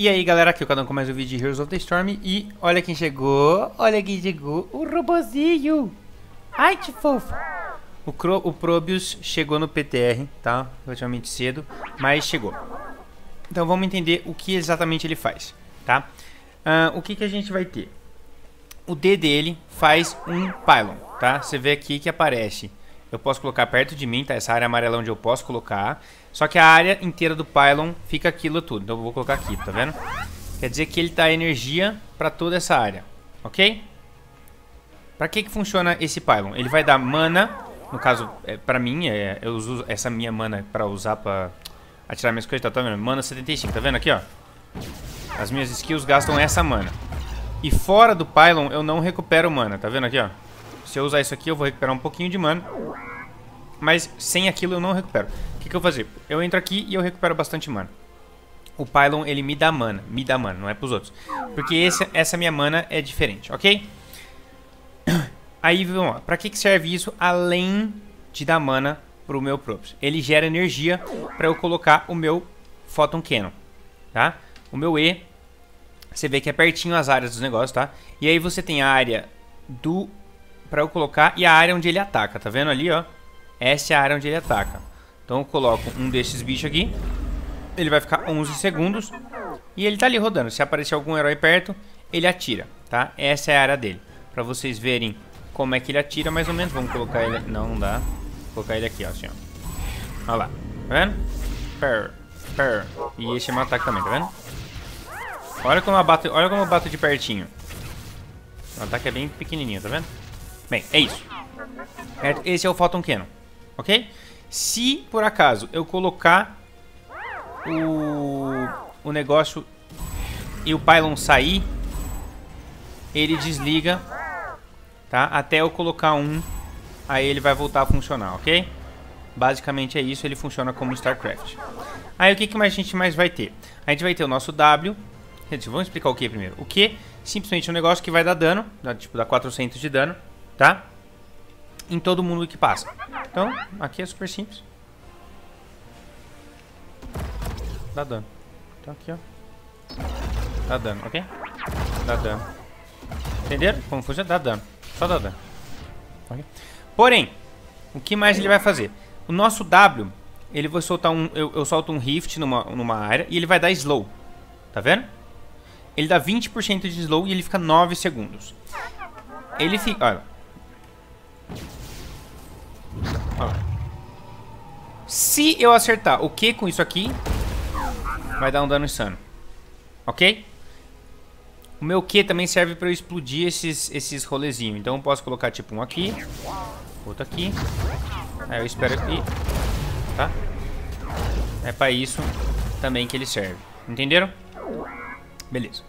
E aí galera, aqui é o Cadão com mais um vídeo de Heroes of the Storm E olha quem chegou, olha quem chegou, o robozinho Ai que fofo o, Cro o Probius chegou no PTR, tá? Relativamente cedo, mas chegou Então vamos entender o que exatamente ele faz, tá? Uh, o que, que a gente vai ter? O D dele faz um pylon, tá? Você vê aqui que aparece eu posso colocar perto de mim, tá? Essa área amarela onde eu posso colocar. Só que a área inteira do pylon fica aquilo tudo. Então eu vou colocar aqui, tá vendo? Quer dizer que ele dá energia para toda essa área, ok? Para que que funciona esse pylon? Ele vai dar mana, no caso, é, para mim, é, eu uso essa minha mana para usar para atirar minhas coisas, tá, tá vendo? Mana 75, tá vendo aqui, ó? As minhas skills gastam essa mana. E fora do pylon eu não recupero mana, tá vendo aqui, ó? Se eu usar isso aqui, eu vou recuperar um pouquinho de mana. Mas sem aquilo eu não recupero. O que, que eu vou fazer? Eu entro aqui e eu recupero bastante mana. O Pylon, ele me dá mana. Me dá mana, não é pros outros. Porque esse, essa minha mana é diferente, ok? Aí, vamos lá. Pra que, que serve isso além de dar mana pro meu Props? Ele gera energia pra eu colocar o meu Photon Cannon, tá? O meu E, você vê que é pertinho as áreas dos negócios, tá? E aí você tem a área do para eu colocar e a área onde ele ataca, tá vendo ali, ó? Essa é a área onde ele ataca. Então eu coloco um desses bichos aqui, ele vai ficar 11 segundos e ele tá ali rodando. Se aparecer algum herói perto, ele atira, tá? Essa é a área dele. Para vocês verem como é que ele atira mais ou menos, vamos colocar ele... Não, não dá. Vou colocar ele aqui, ó, assim, ó. Olha lá, tá vendo? Per, per. E esse é meu ataque também, tá vendo? Olha como eu bato, olha como eu bato de pertinho. O ataque é bem pequenininho, tá vendo? Bem, é isso. Esse é o Photon Cannon, ok? Se, por acaso, eu colocar o, o negócio e o pylon sair, ele desliga, tá? Até eu colocar um, aí ele vai voltar a funcionar, ok? Basicamente é isso, ele funciona como StarCraft. Aí o que, que mais a gente mais vai ter? A gente vai ter o nosso W. Vamos explicar o que primeiro. O que? Simplesmente um negócio que vai dar dano, tipo, dá 400 de dano tá? Em todo mundo que passa. Então, aqui é super simples. Dá dano. Então aqui, ó. Dá dano, ok? Dá dano. Entenderam? Como funciona? Dá dano. Só dá dano. Okay? Porém, o que mais ele vai fazer? O nosso W, ele vai soltar um... Eu, eu solto um Rift numa, numa área e ele vai dar slow. Tá vendo? Ele dá 20% de slow e ele fica 9 segundos. Ele fica... Olha, se eu acertar o que com isso aqui, vai dar um dano insano. Ok? O meu Q também serve para eu explodir esses, esses rolezinhos. Então eu posso colocar tipo um aqui, outro aqui. Aí eu espero aqui. Tá? É para isso também que ele serve. Entenderam? Beleza.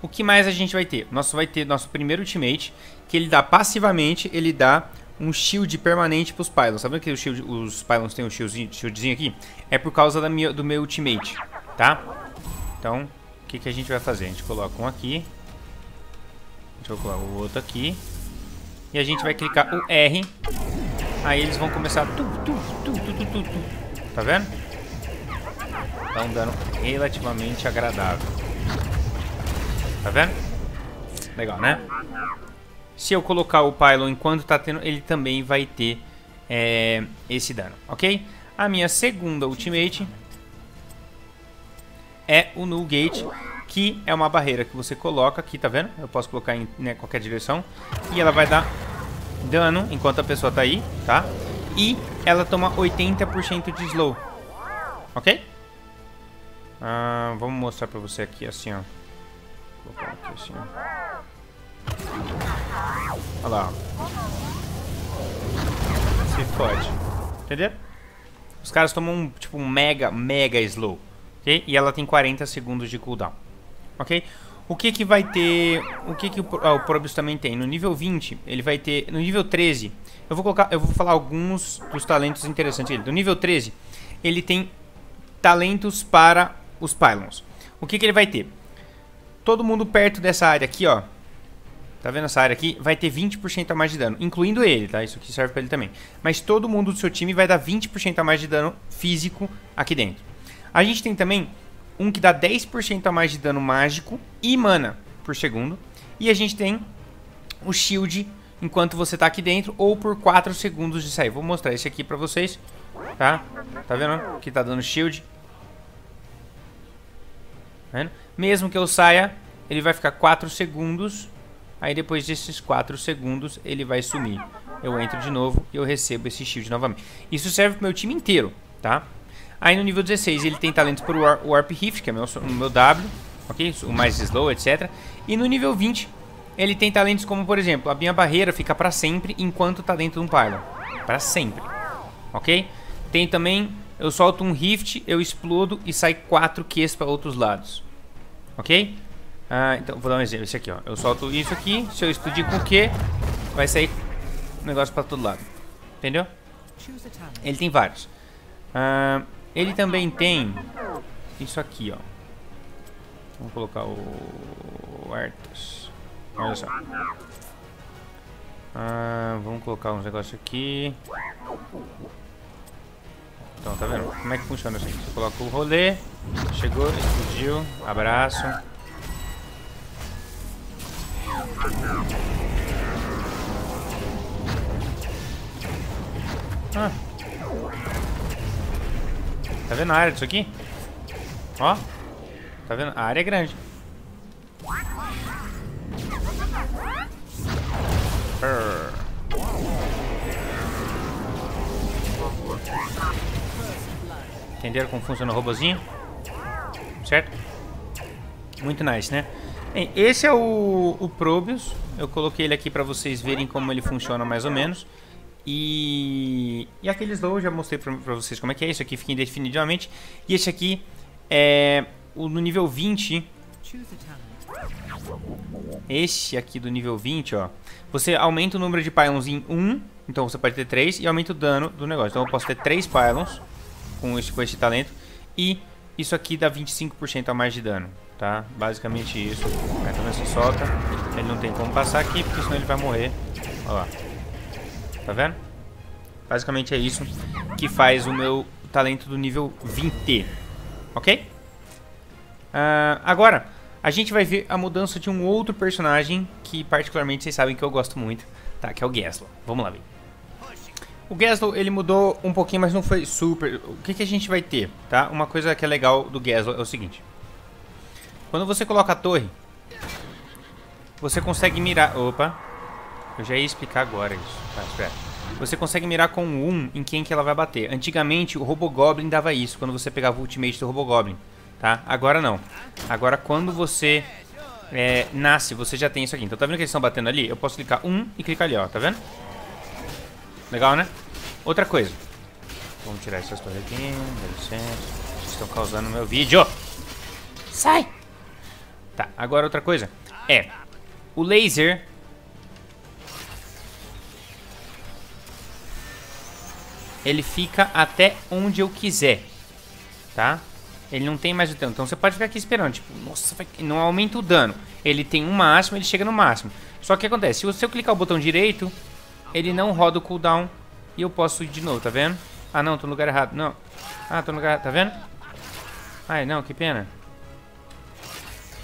O que mais a gente vai ter? Nosso vai ter nosso primeiro ultimate, que ele dá passivamente, ele dá um shield permanente para os pylons. Sabe que shield, os pylons têm um shieldzinho, shieldzinho aqui? É por causa da minha, do meu ultimate, tá? Então, o que, que a gente vai fazer? A gente coloca um aqui. A gente vai colocar o outro aqui. E a gente vai clicar o R. Aí eles vão começar... Tu, tu, tu, tu, tu. Tá vendo? Dá um dano relativamente agradável. Tá vendo? Legal, né? Se eu colocar o Pylon enquanto está tendo, ele também vai ter é, esse dano, ok? A minha segunda ultimate é o Null Gate, que é uma barreira que você coloca aqui, tá vendo? Eu posso colocar em né, qualquer direção e ela vai dar dano enquanto a pessoa tá aí, tá? E ela toma 80% de slow, ok? Ah, vamos mostrar pra você aqui assim, ó. Vou colocar aqui assim, ó. Olha lá. Se fode. Entendeu? Os caras tomam um, tipo, um mega, mega slow. Ok? E ela tem 40 segundos de cooldown. Ok? O que que vai ter... O que que o, ah, o Probius também tem? No nível 20, ele vai ter... No nível 13, eu vou colocar... Eu vou falar alguns dos talentos interessantes dele. No nível 13, ele tem talentos para os Pylons. O que que ele vai ter? Todo mundo perto dessa área aqui, ó. Tá vendo essa área aqui? Vai ter 20% a mais de dano, incluindo ele, tá? Isso aqui serve pra ele também. Mas todo mundo do seu time vai dar 20% a mais de dano físico aqui dentro. A gente tem também um que dá 10% a mais de dano mágico e mana por segundo. E a gente tem o shield enquanto você tá aqui dentro ou por 4 segundos de sair. Vou mostrar esse aqui pra vocês, tá? Tá vendo que tá dando shield? Tá vendo? Mesmo que eu saia, ele vai ficar 4 segundos. Aí depois desses 4 segundos, ele vai sumir. Eu entro de novo e eu recebo esse shield novamente. Isso serve pro meu time inteiro, tá? Aí no nível 16 ele tem talentos para o Warp Rift, que é meu, o meu W, ok? O mais slow, etc. E no nível 20 ele tem talentos como, por exemplo, a minha barreira fica para sempre enquanto tá dentro de um pylon. Para sempre, ok? Tem também, eu solto um Rift, eu explodo e sai 4 Qs para outros lados, ok? Ah, então, vou dar um exemplo, esse aqui, ó. Eu solto isso aqui, se eu explodir com o Q, vai sair negócio para todo lado, entendeu? Ele tem vários. Ah, ele também tem isso aqui, ó. Vamos colocar o Arthas. Olha só. Ah, vamos colocar uns negócios aqui. Então, tá vendo? Como é que funciona assim? Você coloca o rolê, chegou, explodiu, abraço. Ah. Tá vendo a área disso aqui? Ó. Tá vendo? A área é grande. Entenderam como funciona o robozinho? Certo? Muito nice, né? Bem, esse é o, o Probius. Eu coloquei ele aqui para vocês verem como ele funciona mais ou menos. E, e aqueles low eu já mostrei pra, vocês como é que é. Isso aqui fica indefinitivamente. E esse aqui é o no nível 20. Esse aqui do nível 20, ó. Você aumenta o número de pylons em 1. Então você pode ter 3 e aumenta o dano do negócio. Então eu posso ter 3 pylons com esse, com esse talento. E isso aqui dá 25% a mais de dano. Tá? Basicamente isso. Então você solta. Ele não tem como passar aqui, porque senão ele vai morrer. Olha lá. Tá vendo? Basicamente é isso que faz o meu talento do nível 20. Ok? Uh, agora, a gente vai ver a mudança de um outro personagem que particularmente vocês sabem que eu gosto muito, tá? Que é o Gaslow. Vamos lá ver. O Gaslow, ele mudou um pouquinho, mas não foi super... O que, que a gente vai ter, tá? Uma coisa que é legal do Gaslow é o seguinte. Quando você coloca a torre, você consegue mirar... Opa, eu já ia explicar agora isso. Tá, espera. Você consegue mirar com um em quem que ela vai bater. Antigamente, o Robogoblin dava isso, quando você pegava o ultimate do Robogoblin. Tá? Agora não. Agora, quando você é, nasce, você já tem isso aqui. Então, tá vendo que eles estão batendo ali? Eu posso clicar um e clicar ali, ó. Tá vendo? Legal, né? Outra coisa. Vamos tirar essas torres aqui. Dá licença. Vocês estão causando meu vídeo. Sai! Tá, agora outra coisa. É, o laser ele fica até onde eu quiser, tá? Ele não tem mais o dano. Então você pode ficar aqui esperando, tipo, nossa, não aumenta o dano. Ele tem um máximo, ele chega no máximo. Só que o que acontece? Se você clicar o botão direito, ele não roda o cooldown e eu posso ir de novo, tá vendo? Ah, não, tô no lugar errado. Não. Ah, tô no lugar... Tá vendo? Ai, não, que pena.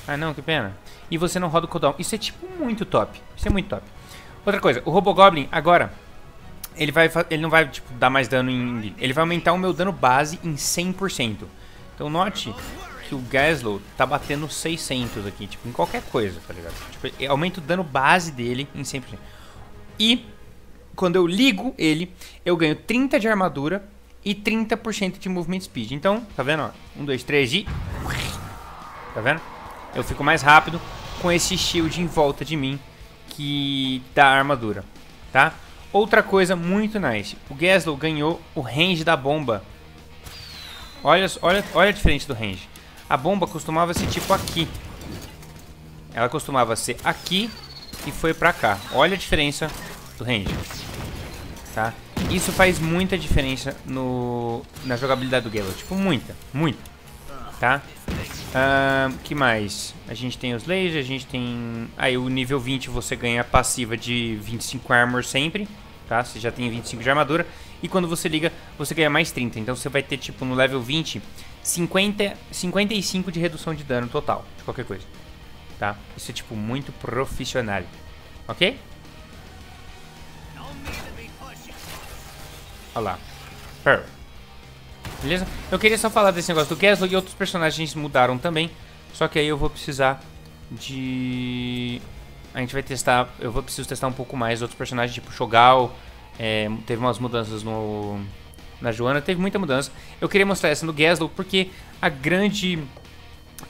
Ah, não, que pena. E você não roda o cooldown. Isso é, tipo, muito top. Isso é muito top. Outra coisa, o Robogoblin, agora, ele, vai, ele não vai tipo, dar mais dano em... Ele vai aumentar o meu dano base em 100%. Então note que o Gaslow tá batendo 600 aqui, tipo, em qualquer coisa, tá ligado? Tipo, aumenta o dano base dele em 100%. E quando eu ligo ele, eu ganho 30 de armadura e 30% de movement speed. Então, tá vendo? Ó, 1, 2, 3 e... Tá vendo? Eu fico mais rápido com esse shield em volta de mim que dá armadura, tá? Outra coisa muito nice. O Gaslow ganhou o range da bomba. Olha, olha, olha a diferença do range. A bomba costumava ser tipo aqui. Ela costumava ser aqui e foi pra cá. Olha a diferença do range. Tá? Isso faz muita diferença no, na jogabilidade do Gaslow. Tipo, muita, muita. Tá? Uh, que mais? A gente tem os lasers, a gente tem... Aí o nível 20 você ganha a passiva de 25 armor sempre, tá? Você já tem 25 de armadura. E quando você liga, você ganha mais 30. Então você vai ter, tipo, no level 20, 50, 55 de redução de dano total, de qualquer coisa. Tá? Isso é, tipo, muito profissional. Ok? Olha lá. Pearl. Beleza? Eu queria só falar desse negócio do Gasly e outros personagens mudaram também. Só que aí eu vou precisar de... A gente vai testar... Eu vou preciso testar um pouco mais outros personagens, tipo Shogal. É, teve umas mudanças no... Na Joana, teve muita mudança. Eu queria mostrar essa no Gaslow porque a grande...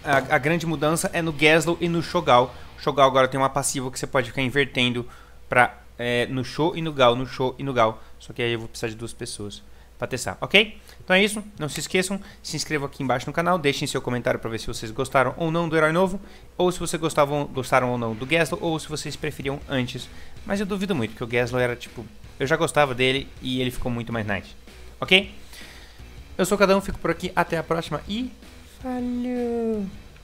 A, a grande mudança é no Gaslow e no Shogal. O Shogal agora tem uma passiva que você pode ficar invertendo pra, é, no Show e no Gal, no Show e no Gal. Só que aí eu vou precisar de duas pessoas para testar, ok? Então é isso, não se esqueçam, se inscrevam aqui embaixo no canal, deixem seu comentário para ver se vocês gostaram ou não do Herói Novo, ou se vocês gostavam, gostaram ou não do Gaslow, ou se vocês preferiam antes. Mas eu duvido muito, que o Gaslow era tipo... Eu já gostava dele e ele ficou muito mais nice, ok? Eu sou o Cadão, fico por aqui, até a próxima e... Falou!